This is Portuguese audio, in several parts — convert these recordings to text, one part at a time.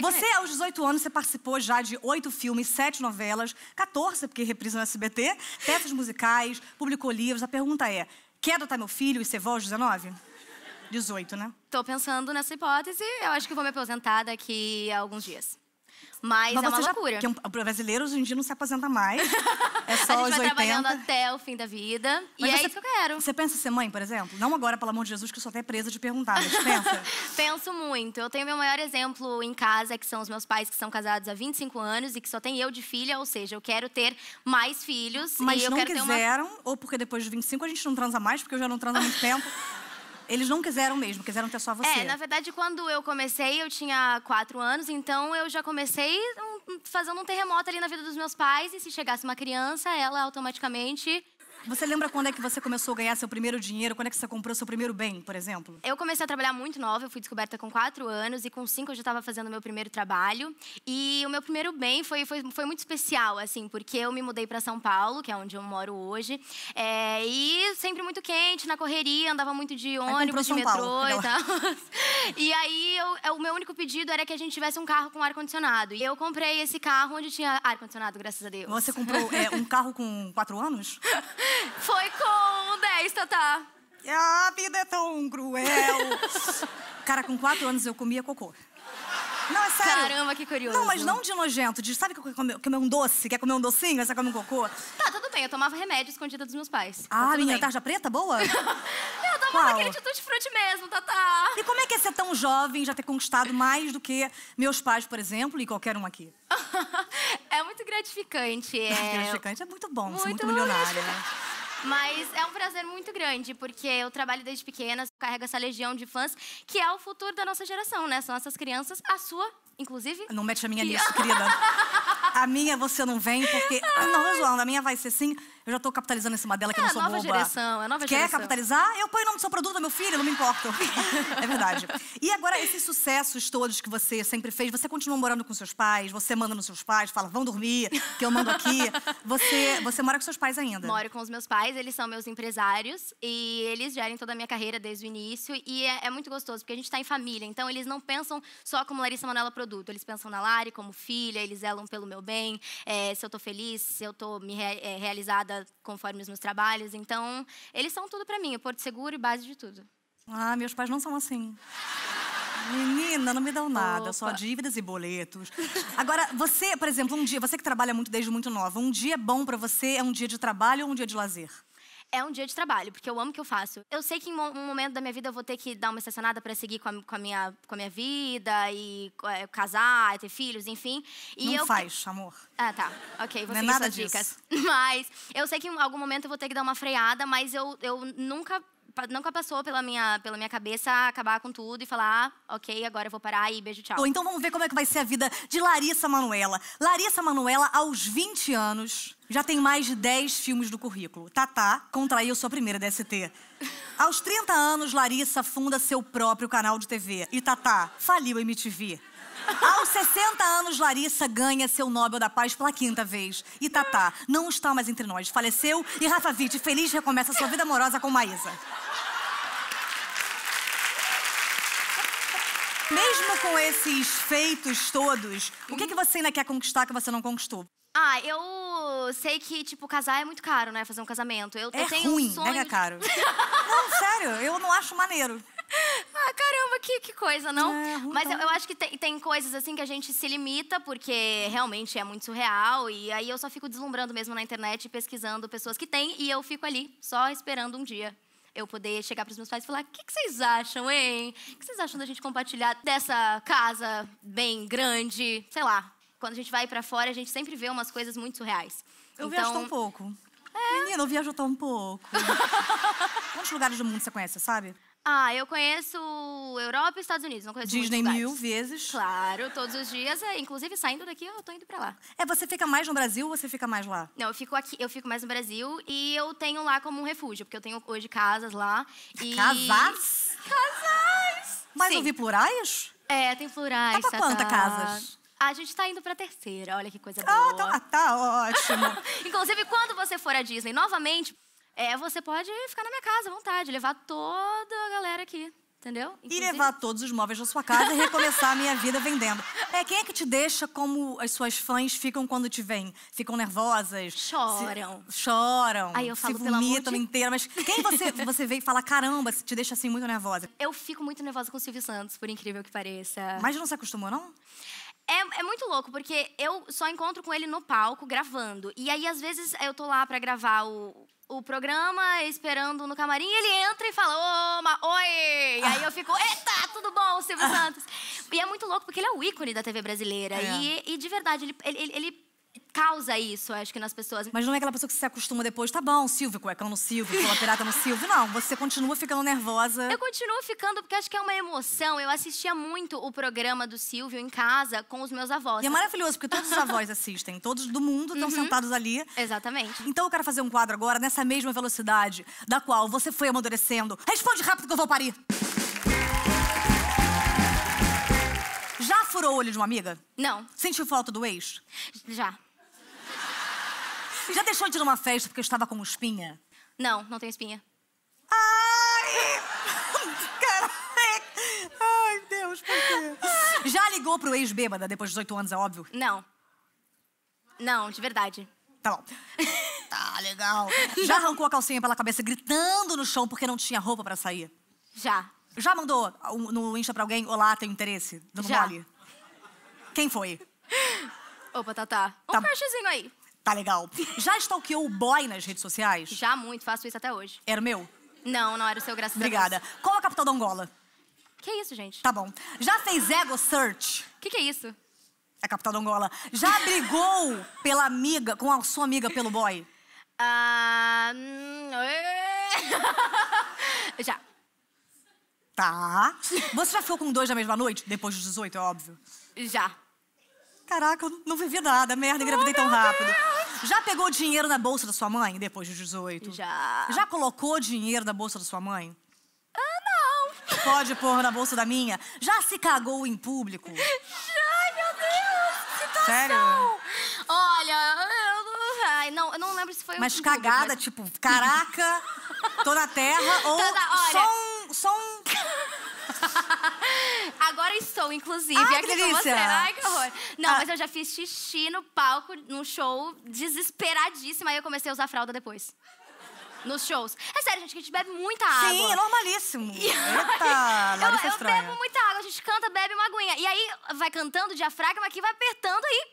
Você, aos 18 anos, você participou já de oito filmes, sete novelas, 14, porque reprisa no SBT, peças musicais, publicou livros. A pergunta é: quer adotar meu filho e ser vó aos 19? 18, né? Tô pensando nessa hipótese. Eu acho que vou me aposentar daqui a alguns dias. Mas, é uma já. loucura. Porque um, brasileiro hoje em dia não se aposenta mais. É só a gente vai 80. trabalhando até o fim da vida. Mas e é você- isso que eu quero. Você pensa em ser mãe, por exemplo? Não agora, pelo amor de Jesus, que eu sou até presa de perguntar, mas pensa. Penso muito. Eu tenho meu maior exemplo em casa, que são os meus pais que são casados há 25 anos e que só tem eu de filha, ou seja, eu quero ter mais filhos. Mas e eu não ter uma quiseram, ou porque depois de 25 a gente não transa mais, porque eu já não transo há muito tempo. Eles não quiseram mesmo, quiseram ter só você. É, na verdade, quando eu comecei, eu tinha quatro anos, então eu já comecei um- fazendo um terremoto ali na vida dos meus pais, e se chegasse uma criança, ela automaticamente. Você lembra quando é que você começou a ganhar seu primeiro dinheiro? Quando é que você comprou seu primeiro bem, por exemplo? Eu comecei a trabalhar muito nova, eu fui descoberta com quatro anos, e com cinco eu já estava fazendo meu primeiro trabalho. E o meu primeiro bem foi, foi, foi muito especial, assim, porque eu me mudei para São Paulo, que é onde eu moro hoje, é, e sempre muito quente, na correria, andava muito de ônibus, de metrô Paulo, e tal. E aí, eu- é, o meu único pedido era que a gente tivesse um carro com ar-condicionado. E eu comprei esse carro onde tinha ar-condicionado, graças a Deus. Você comprou é, um carro com quatro anos? Foi com 10, Tatá. A vida é tão cruel. Cara, com quatro anos eu comia cocô. Não, é sério. Caramba, que curioso. Não, mas não de nojento, de sabe que quer comer, comer um doce? Quer comer um docinho? Você come um cocô? Tá, tudo bem, eu tomava remédio escondida dos meus pais. Tá Ah, tudo minha bem. tarja preta, boa? Eu tomava Qual? aquele tutti frutti mesmo, Tatá. E como é que é ser tão jovem, já ter conquistado mais do que meus pais, por exemplo, e qualquer um aqui? É muito gratificante. É... Gratificante é muito bom, ser muito Muito milionária, né? Mas é um prazer muito grande, porque eu trabalho desde pequena, carrego essa legião de fãs, que é o futuro da nossa geração, né? São essas crianças, a sua, inclusive. Não mete a minha nisso, querida. A minha você não vem, porque. Não, tô zoando. A minha vai ser sim. Eu já tô capitalizando em cima dela, que eu É não a sou nova boba. geração, é nova Quer geração. capitalizar? Eu ponho o nome do seu produto, meu filho, não me importo. é verdade. E agora, esses sucessos todos que você sempre fez, você continua morando com seus pais, você manda nos seus pais, fala, vão dormir, que eu mando aqui. Você, você mora com seus pais ainda. Moro com os meus pais, eles são meus empresários e eles gerem toda a minha carreira desde o início. E é, é muito gostoso, porque a gente está em família, então eles não pensam só como Larissa Manoela Produto, eles pensam na Lari como filha, eles zelam pelo meu bem, é, se eu tô feliz, se eu tô me re- é, realizada conforme os meus trabalhos. Então, eles são tudo para mim, o porto seguro e base de tudo. Ah, meus pais não são assim. Menina, não me dão nada, só Opa. dívidas e boletos. Agora, você, por exemplo, um dia, você que trabalha muito desde muito nova, um dia bom pra você é um dia de trabalho ou um dia de lazer? É um dia de trabalho, porque eu amo o que eu faço. Eu sei que em um momento da minha vida eu vou ter que dar uma estacionada para seguir com a, com a minha, com a minha vida e é, casar, ter filhos, enfim. E não eu faz, amor. Ah, tá. Ok, Não vou é seguir nada suas disso. dicas. Mas eu sei que em algum momento eu vou ter que dar uma freada, mas eu, eu nunca, nunca passou pela minha, pela minha cabeça acabar com tudo e falar, ah, ok, agora eu vou parar e beijo, tchau. Ou então vamos ver como é que vai ser a vida de Larissa Manuela. Larissa Manuela, aos 20 anos, já tem mais de 10 filmes no currículo. Tatá contraiu sua primeira DST. Aos 30 anos, Larissa funda seu próprio canal de TV. E Tatá faliu a MTV. Aos 60 anos, Larissa ganha seu Nobel da Paz pela quinta vez. E Tatá não está mais entre nós. Faleceu e Rafa Witt, feliz, recomeça sua vida amorosa com Maísa. Mesmo com esses feitos todos, o que, que você ainda quer conquistar que você não conquistou? Ah, eu sei que, tipo, casar é muito caro, né? Fazer um casamento. Eu, É eu tenho ruim, um sonho. mega caro. não, sério, eu não acho maneiro. Ah, caramba, que, que coisa, não? É, Mas eu, então. eu acho que tem, tem coisas assim que a gente se limita, porque realmente é muito surreal. E aí eu só fico deslumbrando mesmo na internet, pesquisando pessoas que têm, e eu fico ali, só esperando um dia. Eu poder chegar para os meus pais e falar: o que, que vocês acham, hein? O que vocês acham da gente compartilhar dessa casa bem grande? Sei lá. Quando a gente vai para fora, a gente sempre vê umas coisas muito surreais. Eu então, viajo tão pouco. Menina, eu viajo tão pouco. Quantos lugares do mundo você conhece, sabe? Ah, eu conheço Europa e Estados Unidos, não conheço Disney muitos mil vezes. Claro, todos os dias. é, Inclusive, saindo daqui, eu tô indo pra lá. É, você fica mais no Brasil ou você fica mais lá? Não, eu fico aqui, eu fico mais no Brasil e eu tenho lá como um refúgio, porque eu tenho hoje casas lá. E... Casas? Casais! Mas Sim. eu vi plurais? É, tem plurais. Tá pra quanta casas? A gente tá indo pra terceira, olha que coisa Ah, boa. tá, tá ótimo. Inclusive, quando você for à Disney novamente, é, você pode ficar na minha casa à vontade, levar toda a galera aqui. Entendeu? E Inclusive- levar todos os móveis da sua casa e recomeçar a minha vida vendendo. É, quem é que te deixa como as suas fãs ficam quando te veem? Ficam nervosas? Choram. Se- choram. Aí eu falo, se vomitam de- inteira. Mas quem você, você vê e fala, caramba, te deixa assim muito nervosa? Eu fico muito nervosa com o Silvio Santos, por incrível que pareça. Mas não se acostumou, não? É, é muito louco, porque eu só encontro com ele no palco, gravando. E aí, às vezes, eu tô lá pra gravar o, o programa, esperando no camarim, e ele entra e fala, ô, ma, oi! E aí eu fico, eita, tudo bom, Silvio Santos? E é muito louco, porque ele é o ícone da TV brasileira. É. E, e, de verdade, ele, ele, ele- ele causa isso, acho que, nas pessoas. Mas não é aquela pessoa que se acostuma depois, tá bom, Silvio, cuecão no Silvio, pula pirata no Silvio. Não, você continua ficando nervosa. Eu continuo ficando porque acho que é uma emoção. Eu assistia muito o programa do Silvio em casa com os meus avós. E é maravilhoso, porque todos os avós assistem, todos do mundo Uhum. estão sentados ali. Exatamente. Então eu quero fazer um quadro agora nessa mesma velocidade da qual você foi amadurecendo. Responde rápido que eu vou parir. Furou o olho de uma amiga? Não, Sentiu falta do ex? já. Já deixou de ir numa festa porque estava com espinha? Não, não tenho espinha. Ai! Caraca! Ai, Deus, por quê? Já ligou pro ex bêbada depois de 18 anos, é óbvio? Não. Não, de verdade. Tá bom. Tá, legal. Já arrancou a calcinha pela cabeça gritando no chão porque não tinha roupa pra sair? Já. Já mandou um- no Insta pra alguém, olá, tenho interesse? Dando Já. mole? Quem foi? Opa, Tatá. Um Tá. crushzinho aí. Tá legal. Já stalkeou o boy nas redes sociais? Já muito, faço isso até hoje. Era o meu? Não, não era o seu, graças Obrigada. a Deus. Qual a capital da Angola? Que isso, gente? Tá bom. Já fez ego search? Que que é isso? É a capital da Angola. Já brigou pela amiga, com a sua amiga pelo boy? Ah... é. já. Tá. Você já ficou com dois na mesma noite? Depois dos 18, é óbvio. Já. Caraca, eu não vivi nada. Merda, engravidei tão rápido. Já pegou dinheiro na bolsa da sua mãe depois dos 18? Já. Já colocou dinheiro na bolsa da sua mãe? Ah, não. Pode pôr na bolsa da minha? Já se cagou em público? Ai, meu Deus. que Situação. Sério? Olha, eu não... Ai, não, eu não lembro se foi Mas público, cagada, mas- tipo, caraca, tô na terra, ou Tá, tá, olha. só um... Só um... Agora estou, inclusive, Ai, que aqui com você. Ai, que horror. Não, Ah. mas eu já fiz xixi no palco, num show, desesperadíssima. Aí eu comecei a usar fralda depois. Nos shows. É sério, gente, que a gente bebe muita água. Sim, é normalíssimo. Eita, eu, Larissa eu bebo muita água, a gente canta, bebe uma aguinha. E aí vai cantando o diafragma aqui, vai apertando aí.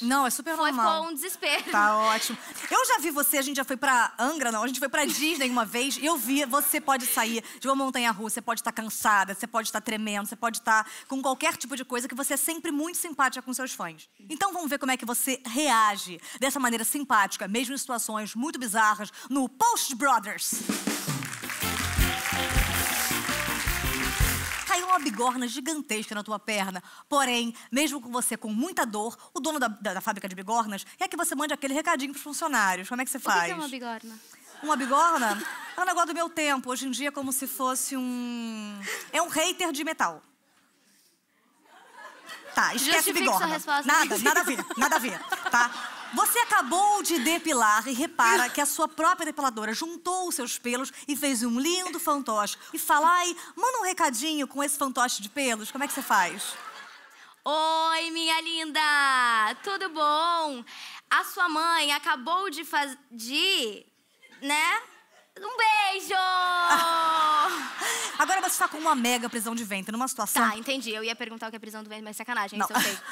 Não, é super Foi, normal. ficou um desespero. Tá ótimo. Eu já vi você, a gente já foi pra Angra, não, a gente foi pra Disney uma vez, e eu vi, você pode sair de uma montanha-russa, você pode estar cansada, você pode estar tremendo, você pode estar com qualquer tipo de coisa que você é sempre muito simpática com seus fãs. Então vamos ver como é que você reage dessa maneira simpática, mesmo em situações muito bizarras, no Post Brothers. Uma bigorna gigantesca na tua perna. Porém, mesmo com você com muita dor, o dono da, da- da fábrica de bigornas quer que você mande aquele recadinho pros funcionários. Como é que você O que faz? é uma bigorna? Uma bigorna? É um negócio do meu tempo. Hoje em dia é como se fosse um... É um hater de metal. Tá, esquece Justifique bigorna. Nada, nada a ver, nada a ver, tá? Você acabou de depilar e repara que a sua própria depiladora juntou os seus pelos e fez um lindo fantoche. E fala, ai, manda um recadinho com esse fantoche de pelos. Como é que você faz? Oi, minha linda! Tudo bom? A sua mãe acabou de fazer. De. né? Um beijo! Agora você está com uma mega prisão de ventre, numa situação... tá, entendi. Eu ia perguntar o que é prisão do ventre, mas sacanagem, Não. isso eu sei.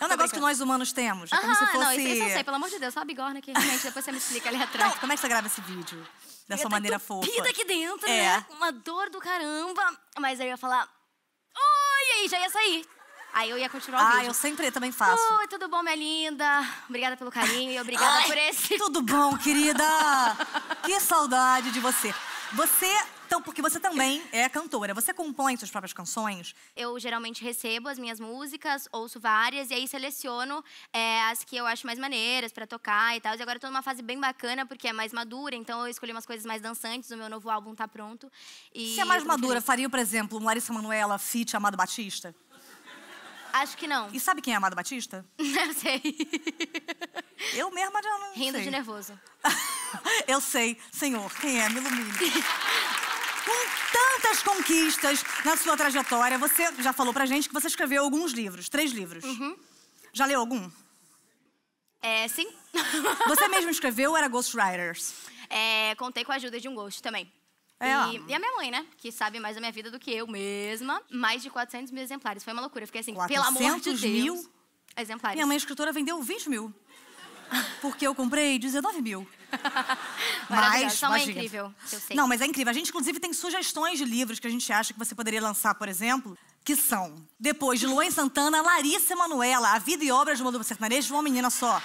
É um Tô negócio que nós humanos temos. É como se fosse... não, isso, isso eu sei, pelo amor de Deus. Só a bigorna aqui, realmente, depois você me explica ali atrás. Como é que você grava esse vídeo? Dessa Eu maneira fofa. aqui dentro, É. né? Uma dor do caramba. Mas aí eu ia falar... Oi, e aí já ia sair. Aí eu ia continuar o Ah, vídeo. eu sempre também faço. Oi, tudo bom, minha linda? Obrigada pelo carinho e obrigada Ai, por esse... Tudo bom, querida? que saudade de você. Você, então, porque você também é cantora. Você compõe suas próprias canções. Eu geralmente recebo as minhas músicas, ouço várias e aí seleciono é, as que eu acho mais maneiras pra tocar e tal. E agora eu tô numa fase bem bacana porque é mais madura, então eu escolhi umas coisas mais dançantes. O meu novo álbum tá pronto. E Se é mais madura, feliz. faria, por exemplo, Larissa Manoela feat Amado Batista? Acho que não. E sabe quem é Amado Batista? eu sei. Eu mesma já não Rindo sei. de nervoso. Eu sei, senhor, quem é? Me ilumine. Com tanta muitas conquistas na sua trajetória. Você já falou pra gente que você escreveu alguns livros, três livros. Uhum. Já leu algum? É, sim. Você mesmo escreveu ou era Ghostwriters? É, contei com a ajuda de um ghost também. É, e, e a minha mãe, né? Que sabe mais da minha vida do que eu mesma. Mais de 400 mil exemplares. Foi uma loucura. Eu fiquei assim, pelo amor de 400 Deus. mil? Exemplares. Minha mãe, escritora, vendeu 20 mil. Porque eu comprei 19 mil. Mas, mãe é incrível, eu sei. Não, mas é incrível. A gente, inclusive, tem sugestões de livros que a gente acha que você poderia lançar, por exemplo, que são, depois de Luan Santana, Larissa Manoela, A Vida e Obras de uma Dupla Sertaneja de uma Menina Só.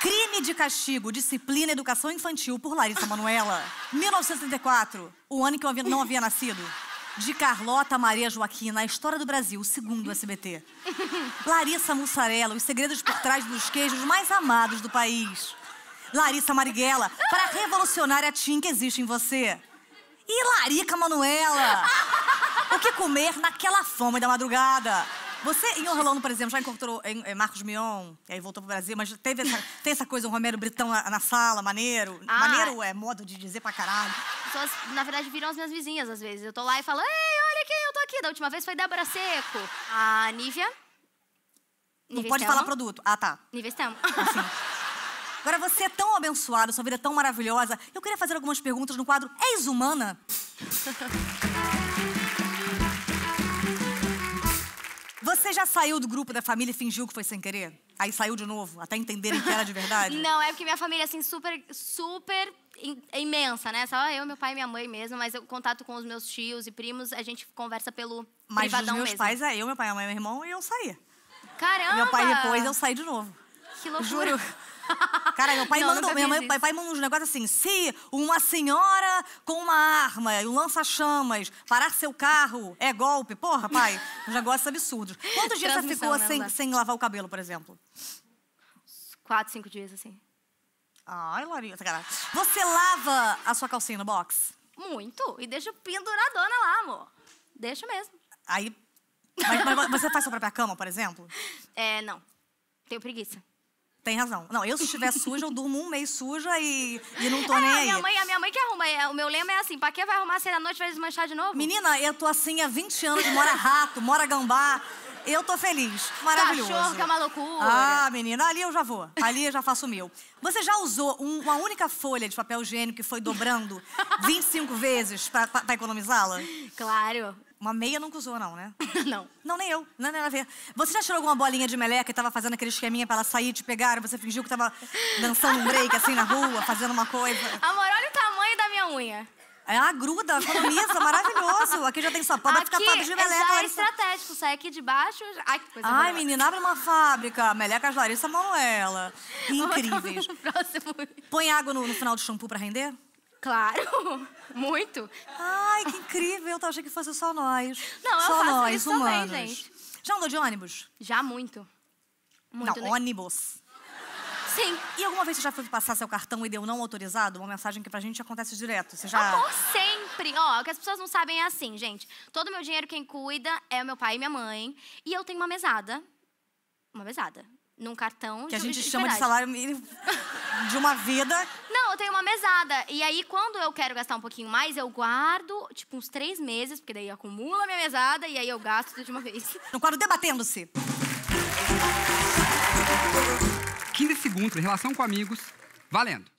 Crime de Castigo, Disciplina e Educação Infantil, por Larissa Manoela. 1974, o ano em que eu não havia nascido. De Carlota Maria Joaquina, A História do Brasil, segundo o SBT. Larissa Mussarela, Os Segredos por Trás dos Queijos Mais Amados do País. Larissa Marighella, para revolucionar a TIM que existe em você. E Larica Manuela, o que comer naquela fome da madrugada. Você, em Orlando, por exemplo, já encontrou em Marcos Mion, e aí voltou pro Brasil, mas teve essa, tem essa coisa, um Romero Britão na, na sala, maneiro. Ah. Maneiro é modo de dizer pra caralho. Pessoas, na verdade, viram as minhas vizinhas às vezes. Eu tô lá e falo, ei, olha quem eu tô aqui. Da última vez foi Débora Seco. A Nívia. Não pode falar produto. Ah, tá. Nívia Stelman. Agora, você é tão abençoado, sua vida é tão maravilhosa. Eu queria fazer algumas perguntas no quadro És Você já saiu do grupo da família e fingiu que foi sem querer? Aí saiu de novo, até entenderem que era de verdade? Não, é porque minha família, assim, super, super im- imensa, né? Só eu, meu pai e minha mãe mesmo, mas eu contato com os meus tios e primos, a gente conversa pelo Mas privadão meus mesmo. pais é eu, meu pai, minha mãe, meu irmão e eu saí. Caramba! Meu pai depois, eu saí de novo. Que loucura. Juro. Cara, meu pai Não, manda, minha mãe, pai, pai manda uns negócios assim: se uma senhora com uma arma e um lança-chamas parar seu carro é golpe. Porra, pai, uns negócios absurdos. Quantos dias você ficou né, sem, dá. sem lavar o cabelo, por exemplo? Quatro, cinco dias, assim. Ai, Larissa, cara. Você lava a sua calcinha no box? Muito. E deixo penduradona lá, amor. Deixa mesmo. Aí. Mas, mas você faz sua própria cama, por exemplo? É, não. Tenho preguiça. Tem razão. Não, eu se estiver suja, eu durmo um mês suja e, e não tô É, nem a aí. minha mãe, a minha mãe que arruma. É, O meu lema é assim, pra que vai arrumar se à noite vai desmanchar de novo? Menina, eu tô assim há 20 anos, mora rato, mora gambá. Eu tô feliz. Maravilhoso. Cachorro, que é uma loucura. Ah, menina, ali eu já vou. Ali eu já faço o meu. Você já usou um- uma única folha de papel higiênico que foi dobrando 25 vezes pra, pra- pra economizá-la? Claro. Uma meia nunca usou, não, né? não. Não, nem eu. Não, nada a ver. Você já tirou alguma bolinha de meleca e tava fazendo aquele esqueminha pra ela sair e te pegar? Você fingiu que tava dançando um break assim na rua, fazendo uma coisa? Amor, olha o tamanho da minha unha. É a gruda, economiza, maravilhoso. Aqui já tem só pó, vai ficar fábrica de meleca. já é estratégico. Sai aqui de baixo... Ai, que coisa Ai, menina, abre uma fábrica. Melecas Larissa Manoela. Incríveis. Próximo. Põe água no, no final do shampoo pra render? Claro. Muito. Ai, que incrível. Eu achei que fosse só nós. Não, eu só faço nós, isso também, humanos. gente. Já andou de ônibus? Já muito. Muito, não, né? ônibus. Sim. E alguma vez você já foi passar seu cartão e deu não autorizado? Uma mensagem que pra gente acontece direto. Você já. Amor, sempre. Ó, o que as pessoas não sabem é assim, gente. Todo o meu dinheiro quem cuida é o meu pai e minha mãe. E eu tenho uma mesada. Uma mesada. Num cartão. Que a de- gente de chama de salário mínimo de uma vida. Não, eu tenho uma mesada. E aí, quando eu quero gastar um pouquinho mais, eu guardo, tipo, uns três meses, porque daí acumula a minha mesada e aí eu gasto tudo de uma vez. No quadro Debatendo-se. 15 segundos, relação com amigos, valendo.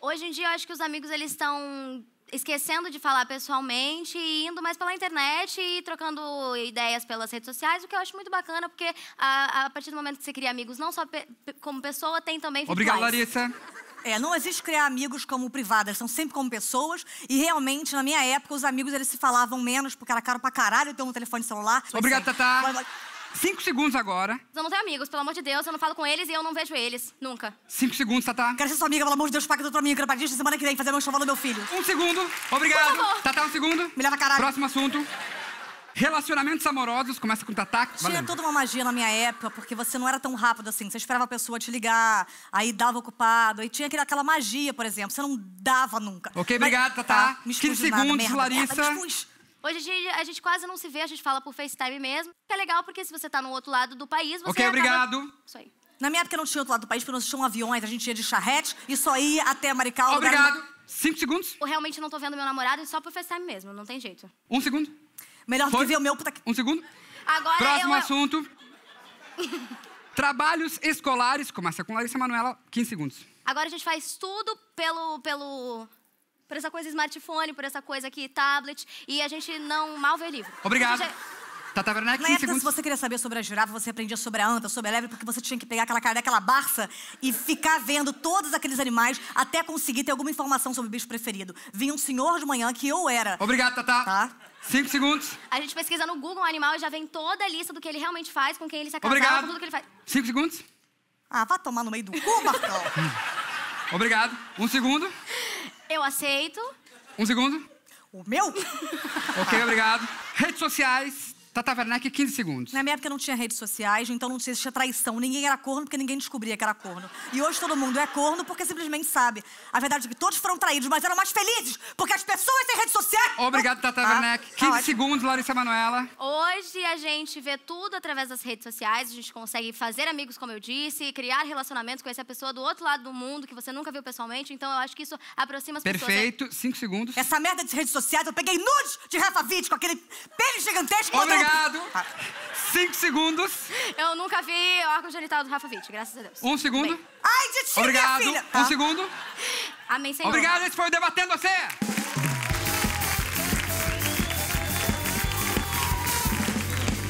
Hoje em dia, eu acho que os amigos, eles estão esquecendo de falar pessoalmente e indo mais pela internet e trocando ideias pelas redes sociais, o que eu acho muito bacana, porque a, a partir do momento que você cria amigos, não só pe- como pessoa, tem também virtuais. Obrigado, Larissa. É, não existe criar amigos como privadas, são sempre como pessoas. E realmente, na minha época, os amigos eles se falavam menos, porque era caro pra caralho ter um telefone celular. Obrigado, Assim, Tatá. Cinco segundos agora. Eu não tenho amigos, pelo amor de Deus, eu não falo com eles e eu não vejo eles, nunca. Cinco segundos, Tatá. Quero ser sua amiga, pelo amor de Deus, paga pra mim, quero partir semana que vem fazer meu enxoval do meu filho. Um segundo. Obrigado. Por favor. Tatá, um segundo. Me leva a caralho. Próximo assunto. Relacionamentos amorosos. Começa com Tatá. Tinha Valendo. toda uma magia na minha época, porque você não era tão rápido assim. Você esperava a pessoa te ligar, aí dava ocupado, aí tinha aquela magia, por exemplo. Você não dava nunca. Ok, Mas- obrigado, Tatá. me 15 expus de nada, segundos, merda, Larissa. merda. Hoje em dia, a gente quase não se vê, a gente fala por FaceTime mesmo. Que é legal, porque se você tá no outro lado do país, você Ok, acaba- obrigado. Isso aí. Na minha época não tinha outro lado do país, porque não tinham aviões, a gente ia de charrete e só ia até Maricá. o lugar- Obrigado. Cinco segundos. Eu realmente não tô vendo meu namorado e só pro FaceTime mesmo, não tem jeito. Um segundo. Melhor do Foi? que ver o meu puta que... Um segundo. Agora Próximo eu, assunto. Trabalhos escolares. Começa com Larissa Manoela, 15 segundos. Agora a gente faz tudo pelo. pelo. Por essa coisa smartphone, por essa coisa aqui, tablet, e a gente não mal vê livro. Obrigado. Tata Werneck, Na 15 época, se segundos. você queria saber sobre a girafa, você aprendia sobre a anta, sobre a lebre, porque você tinha que pegar aquela cara daquela barça e ficar vendo todos aqueles animais até conseguir ter alguma informação sobre o bicho preferido. Vinha um senhor de manhã que eu era. Obrigado, Tata. Tá. Cinco segundos. A gente pesquisa no Google um animal e já vem toda a lista do que ele realmente faz, com quem ele se acasava, Obrigado. com tudo que ele faz. Cinco segundos. Ah, vá tomar no meio do cu, Marcão. Obrigado. Um segundo. Eu aceito. Um segundo. o meu? Ok, obrigado. Redes sociais. Tata Werneck, 15 segundos. Na minha época não tinha redes sociais, então não existia traição. Ninguém era corno porque ninguém descobria que era corno. E hoje todo mundo é corno porque simplesmente sabe. A verdade é que todos foram traídos, mas eram mais felizes porque as pessoas têm redes sociais. Obrigado, Tata Tá? Werneck. Tá 15 ótimo. segundos, Larissa Manoela. Hoje a gente vê tudo através das redes sociais, a gente consegue fazer amigos, como eu disse, criar relacionamentos, conhecer a pessoa do outro lado do mundo que você nunca viu pessoalmente, então eu acho que isso aproxima as pessoas. Perfeito. Cinco segundos. Essa merda de redes sociais, eu peguei nudes de Rafa Witt com aquele pênis gigantesco. mandei- Obrigado. Ah, Cinco segundos. Eu nunca vi o órgão genital do Rafa Witt, graças a Deus. Um segundo. Bem, Ai, de ti, minha Obrigado. filha. Um Tá. segundo. amém, Senhor. Obrigado. Esse foi o Debatendo Você.